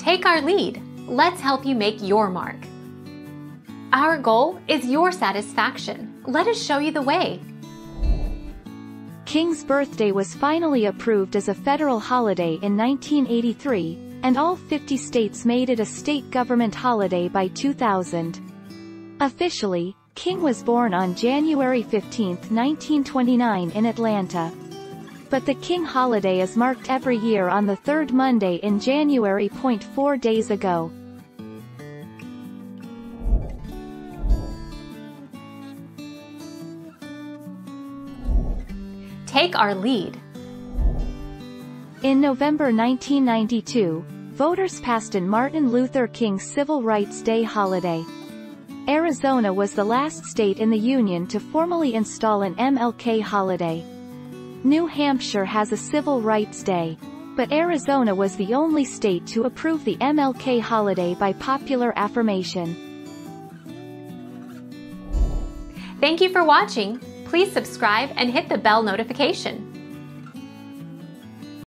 Take our lead. Let's help you make your mark. Our goal is your satisfaction. Let us show you the way. King's birthday was finally approved as a federal holiday in 1983, and all 50 states made it a state government holiday by 2000. Officially, King was born on January 15, 1929 in Atlanta. But the King holiday is marked every year on the third Monday in January. Four days ago, Take our lead. In November 1992, voters passed in Martin Luther King's Civil Rights Day holiday. Arizona was the last state in the Union to formally install an MLK holiday. New Hampshire has a Civil Rights Day, but Arizona was the only state to approve the MLK holiday by popular affirmation. Thank you for watching. Please subscribe and hit the bell notification.